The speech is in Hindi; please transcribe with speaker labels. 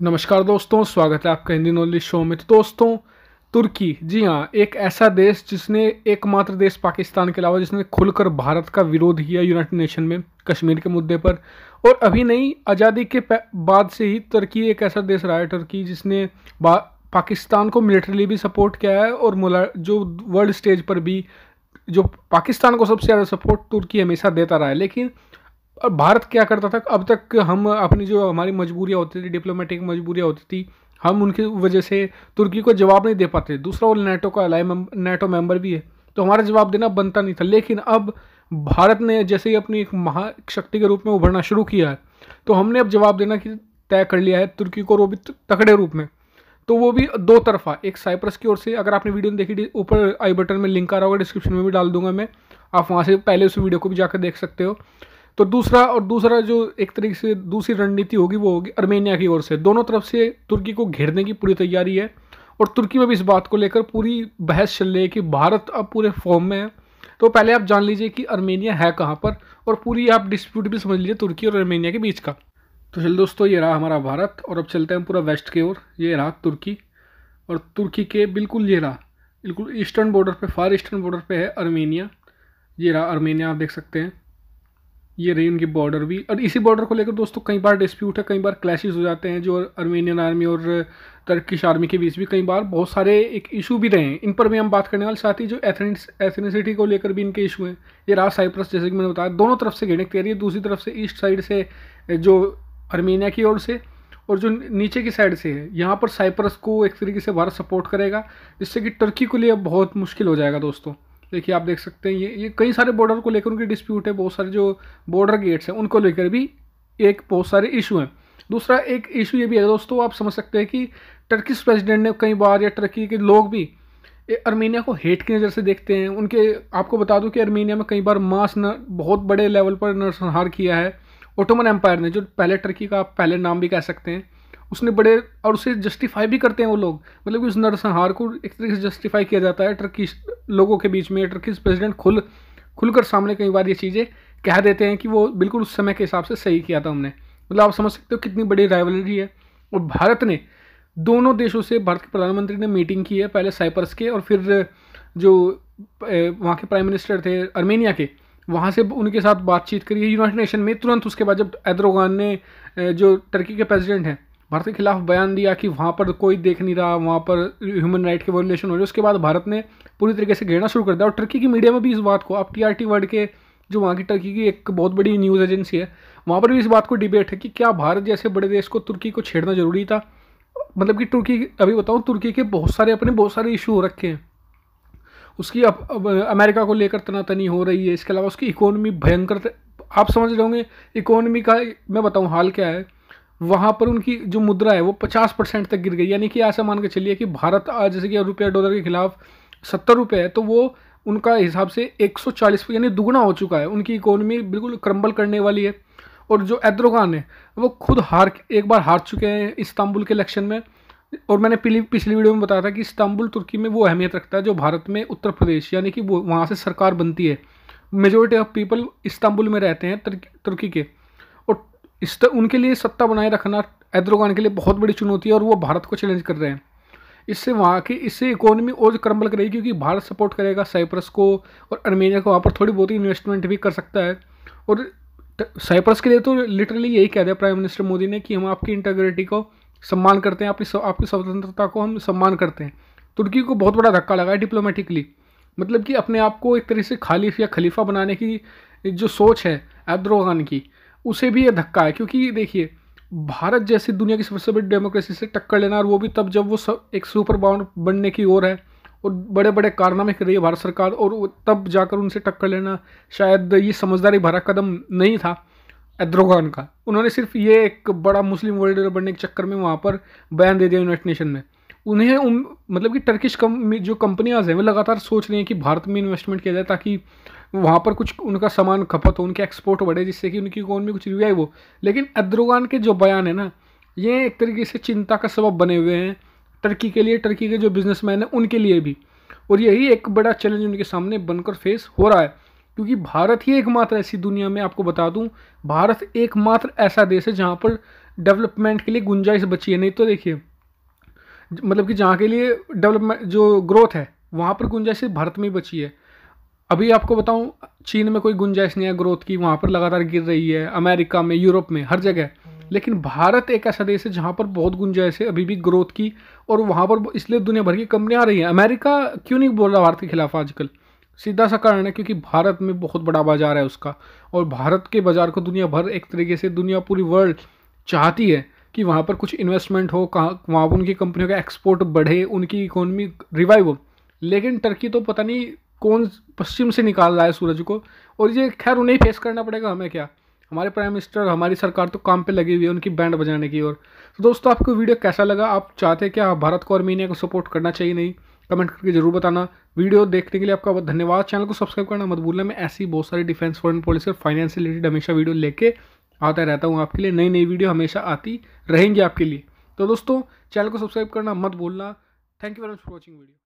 Speaker 1: नमस्कार दोस्तों, स्वागत है आपका हिंदी नॉलेज शो में। तो दोस्तों, तुर्की, जी हाँ एक ऐसा देश जिसने एकमात्र देश पाकिस्तान के अलावा जिसने खुलकर भारत का विरोध किया यूनाइटेड नेशन में, कश्मीर के मुद्दे पर। और अभी नहीं, आज़ादी के बाद से ही तुर्की एक ऐसा देश रहा है तुर्की, जिसने पाकिस्तान को मिलिट्रली भी सपोर्ट किया है और जो वर्ल्ड स्टेज पर भी, जो पाकिस्तान को सबसे ज़्यादा सपोर्ट तुर्की हमेशा देता रहा है। लेकिन और भारत क्या करता था? अब तक हम अपनी जो हमारी मजबूरियाँ होती थी डिप्लोमेटिक मजबूरियाँ होती थी, हम उनकी वजह से तुर्की को जवाब नहीं दे पाते। दूसरा वो नेटो का अलाई नेटो मेंबर भी है तो हमारा जवाब देना बनता नहीं था। लेकिन अब भारत ने जैसे ही अपनी एक महाशक्ति के रूप में उभरना शुरू किया है तो हमने अब जवाब देना कि तय कर लिया है तुर्की को वो भी तकड़े रूप में। तो वो भी दो तरफा, एक साइप्रस की ओर से, अगर आपने वीडियो देखी ऊपर आई बटन में लिंक आ रहा होगा, डिस्क्रिप्शन में भी डाल दूँगा मैं, आप वहाँ से पहले उस वीडियो को भी जाकर देख सकते हो। तो दूसरा और दूसरा जो एक तरीके से दूसरी रणनीति होगी, वो होगी अर्मेनिया की ओर से। दोनों तरफ़ से तुर्की को घेरने की पूरी तैयारी है और तुर्की में भी इस बात को लेकर पूरी बहस चल रही है कि भारत अब पूरे फॉर्म में है। तो पहले आप जान लीजिए कि अर्मेनिया है कहाँ पर और पूरी आप डिस्प्यूट भी समझ लीजिए तुर्की और अर्मेनिया के बीच का। तो चल दोस्तों, ये रहा हमारा भारत और अब चलते हैं पूरा वेस्ट की ओर। ये रहा तुर्की और तुर्की के बिल्कुल ये रहा, बिल्कुल ईस्टर्न बॉर्डर पे फार ईस्टर्न बॉर्डर पे है अर्मेनिया। ये रहा अर्मेनिया, आप देख सकते हैं। ये रही उनकी बॉर्डर भी। और इसी बॉर्डर को लेकर दोस्तों कई बार डिस्प्यूट है, कई बार क्लैशेज हो जाते हैं जो अर्मेनियन आर्मी और टर्किश आर्मी के बीच भी कई बार बहुत सारे एक इशू भी रहे हैं। इन पर भी हम बात करने वाले साथ ही जो एथनिसिटी को लेकर भी इनके इशू हैं। ये रहा साइप्रस जैसे कि मैंने बताया, दोनों तरफ़ से घेरने की तैयारी है दूसरी तरफ़ से ईस्ट साइड से, जो अर्मेनिया की ओर से और जो नीचे की साइड से है। यहाँ पर साइप्रस को एक तरीके से भारत सपोर्ट करेगा, जिससे कि टर्की को लिए बहुत मुश्किल हो जाएगा दोस्तों। देखिए, आप देख सकते हैं, ये ये कई सारे बॉर्डर को लेकर उनकी डिस्प्यूट है, बहुत सारे जो बॉर्डर गेट्स हैं, उनको लेकर भी एक बहुत सारे इशू हैं। दूसरा एक इशू ये भी है, दोस्तों, आप समझ सकते हैं कि टर्किश प्रेसिडेंट ने कई बार या टर्की के लोग भी अर्मीनिया को हेट की नज़र से देखते हैं। उनके, आपको बता दूँ कि अर्मीनिया में कई बार मास न, बहुत बड़े लेवल पर नरसंहार किया है। ओटोमन एम्पायर ने, जो पहले टर्की का पहले नाम भी कह सकते हैं, उसने बड़े और उसे जस्टिफाई भी करते हैं वो लोग। मतलब कि उस नरसंहार को एक तरीके से जस्टिफाई किया जाता है टर्की लोगों के बीच में टर्की प्रेसिडेंट खुल, खुलकर सामने कई बार ये चीज़ें कह देते हैं कि वो बिल्कुल उस समय के हिसाब से सही किया था हमने। मतलब आप समझ सकते हो कितनी बड़ी राइवलरी है। और भारत ने दोनों देशों से, भारत के प्रधानमंत्री ने मीटिंग की है, पहले साइप्रस के और फिर जो वहाँ के प्राइम मिनिस्टर थे अर्मेनिया के, वहाँ से उनके साथ बातचीत करी है। यूनाइटेड नेशन में तुरंत उसके बाद जब एद्रोगान ने जो टर्की के प्रेसिडेंट हैं भारत के खिलाफ बयान दिया कि वहाँ पर कोई देख नहीं रहा वहाँ पर ह्यूमन राइट के वॉलेशन हो रहे उसके बाद भारत ने पूरी तरीके से घेरना शुरू कर दिया। और टर्की की मीडिया में भी इस बात को आप टी वर्ल्ड के जो वहाँ की टर्की की एक बहुत बड़ी न्यूज़ एजेंसी है वहाँ पर भी इस बात को डिबेट है कि क्या भारत जैसे बड़े देश को तुर्की को छेड़ना ज़रूरी था? मतलब कि तुर्की अभी बताऊँ तुर्की के बहुत सारे अपने बहुत सारे इशू हो रखे हैं। उसकी अब, अब अमेरिका को लेकर तनातनी हो रही है इसके अलावा उसकी इकोनॉमी भयंकर आप समझ रहे होंगे इकोनॉमी का मैं बताऊँ हाल क्या है। वहाँ पर उनकी जो मुद्रा है वो पचास परसेंट तक गिर गई। यानी कि ऐसा मान के चलिए कि भारत आज जैसे कि रुपया डॉलर के खिलाफ सत्तर रुपये है तो वो उनका हिसाब से एक सौ चालीस यानी दुगना हो चुका है। उनकी इकोनॉमी बिल्कुल क्रम्बल करने वाली है। और जो एद्रोगान है, वो खुद हार एक बार हार चुके हैं इस्तांबुल के इलेक्शन में। और मैंने पिछली पिछली वीडियो में बताया था कि इस्तांबुल, तुर्की में वो अहमियत रखता है जो भारत में उत्तर प्रदेश, यानी कि वो वहाँ से सरकार बनती है। मेजोरिटी ऑफ़ पीपल इस्तांबुल में रहते हैं तुर्की के। इस तर, उनके लिए सत्ता बनाए रखना एद्रोगान के लिए बहुत बड़ी चुनौती है और वो भारत को चैलेंज कर रहे हैं। इससे वहाँ की इससे इकोनॉमी और क्रम्बल करेगी क्योंकि भारत सपोर्ट करेगा साइप्रस को और अर्मेनिया को वहाँ पर थोड़ी बहुत इन्वेस्टमेंट भी कर सकता है। और साइप्रस के लिए तो लिटरली यही कह दिया प्राइम मिनिस्टर मोदी ने कि हम आपकी इंटेग्रिटी को सम्मान करते हैं अपनी आपकी स्वतंत्रता को हम सम्मान करते हैं। तुर्की को बहुत बड़ा धक्का लगा है डिप्लोमेटिकली मतलब कि अपने आप को एक तरह से खालिफ या खलीफा बनाने की जो सोच है एद्रोगान की उसे भी ये धक्का है, क्योंकि देखिए, भारत जैसी दुनिया की सबसे बड़ी डेमोक्रेसी से टक्कर लेना और वो भी तब जब वो सब एक सुपर बाउंड बनने की ओर है और बड़े बड़े कारनामे कर रही है भारत सरकार और तब जाकर उनसे टक्कर लेना शायद ये समझदारी भरा कदम नहीं था एद्रोगान का। उन्होंने सिर्फ़ ये एक बड़ा मुस्लिम वर्ल्ड लीडर बनने के चक्कर में वहाँ पर बयान दे दिया यूनाइटेड नेशन में। उन्हें उन मतलब कि टर्किश कम, जो कंपनियाज हैं, वो लगातार सोच रही हैं कि भारत में इन्वेस्टमेंट किया जाए ताकि वहाँ पर कुछ उनका सामान खपत हो, उनके एक्सपोर्ट बढ़े, जिससे कि उनकी इकोनॉमी कुछ रिवाइव हो। लेकिन अद्रोगान के जो बयान है ना, ये एक तरीके से चिंता का सबब बने हुए हैं। टर्की के लिए, टर्की के जो बिजनेसमैन हैं, उनके लिए भी। और यही एक बड़ा चैलेंज उनके सामने बनकर फेस हो रहा है। क्योंकि भारत ही एकमात्र ऐसी दुनिया में आपको बता दूँ, भारत एकमात्र ऐसा देश है जहाँ पर डेवलपमेंट के लिए गुंजाइश बची है। नहीं तो देखिए मतलब कि जहाँ के लिए डेवलपमेंट जो ग्रोथ है, वहाँ पर गुंजाइश भारत में ही बची है। अभी आपको बताऊँ, चीन में कोई गुंजाइश नहीं है, ग्रोथ की, वहाँ पर लगातार गिर रही है, अमेरिका में, यूरोप में, हर जगह। लेकिन भारत एक ऐसा देश है जहाँ पर बहुत गुंजाइश है, अभी भी ग्रोथ की, और वहाँ पर इसलिए दुनिया भर की कंपनियाँ आ रही हैं। अमेरिका क्यों नहीं बोल रहा भारत के खिलाफ आजकल? सीधा सा कारण है क्योंकि भारत में बहुत बड़ा बाज़ार है उसका, और भारत के बाज़ार को दुनिया भर एक तरीके से, दुनिया पूरी वर्ल्ड चाहती है कि वहाँ पर कुछ इन्वेस्टमेंट हो, कहाँ, वहाँ पर उनकी कंपनियों का एक्सपोर्ट बढ़े, उनकी इकोनॉमी रिवाइव हो। लेकिन टर्की तो पता नहीं कौन पश्चिम से निकाल रहा है सूरज को? और ये खैर उन्हें फेस करना पड़ेगा हमें क्या? हमारे प्राइम मिनिस्टर हमारी सरकार तो काम पे लगी हुई है, उनकी बैंड बजाने की और तो दोस्तों, आपको वीडियो कैसा लगा? आप चाहते क्या भारत को आर्मीनिया को सपोर्ट करना चाहिए? नहीं कमेंट करके ज़रूर बताना। वीडियो देखने के लिए आपका बहुत धन्यवाद। चैनल को सब्सक्राइब करना मत भूलना। मैं ऐसी बहुत सारी डिफेंस फॉरन पॉलिसी और फाइनेंस रिलेटेड हमेशा वीडियो लेके आता रहता हूँ आपके लिए। नई नई वीडियो हमेशा आती रहेंगी आपके लिए। तो दोस्तों चैनल को सब्सक्राइब करना मत भूलना। Thank you very much for watching video